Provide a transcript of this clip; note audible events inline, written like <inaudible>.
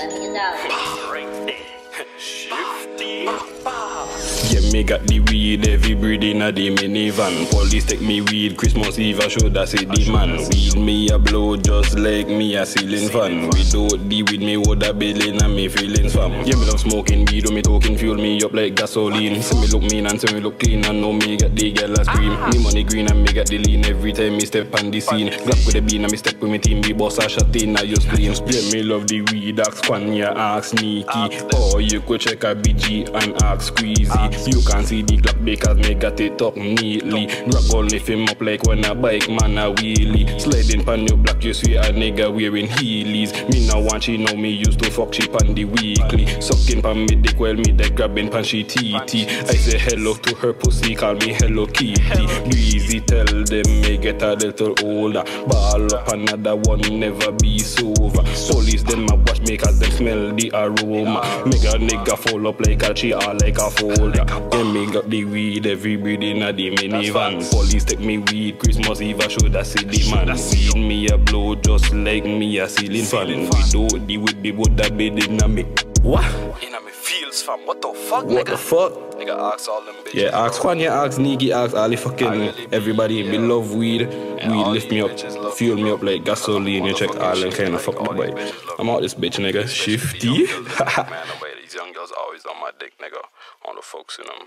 Let me get down. Yeah, me got the weed every breed in a the minivan. Police take me weed, Christmas Eve I should I see the man. Weed me a blow just like me a ceiling fan. Without the weed me would a billion and me feelings fam. Yeah, me love smoking weed, when me talking fuel me up like gasoline. See me look mean and see me look clean and know me get the girl a scream. Me money green and me get the lean every time me step on the scene. Glock with the bean and me step with me team, me boss a shot in a your spleen. Yeah, me love the weed, ask Kwanya, ask Sneaky. Or oh, you could check a BG and ask Squeezy. You can see the Glock because me got it up neatly. Drop on lift him up like when a bike man a wheelie. Sliding pan your block, you see a nigga wearing heelys. Me now want she know me used to fuck she pan the weekly. Sucking pan me dick while me dead grabbing pan she TT. I say hello to her pussy, call me Hello Kitty. Breezy tell them get a little older. Ball up another one, never be sober. Police them a watch me cause them smell the aroma. Make a nigga fall up like a tree or like a folder. Then me got the weed, every breed in a the minivan. Police take me weed, Christmas Eve I should I see the man. Weed me a blow just like me a ceiling fan. We do the with the would have been in a me. What? In a me feels fam. What the fuck, What nigga? the fuck? Nigga ask all them bitches. Yeah, ask Kwanya, ask Niggy, ask Ali fucking Ali, everybody. yeah. Me love weed. And weed lift me up, fuel me up like gasoline. You check all them kind of fuck all the you bite. bitches love I'm out this bitch, nigga. Shifty. <laughs> Man, the way these young girls always on my dick, nigga. On the folks in them.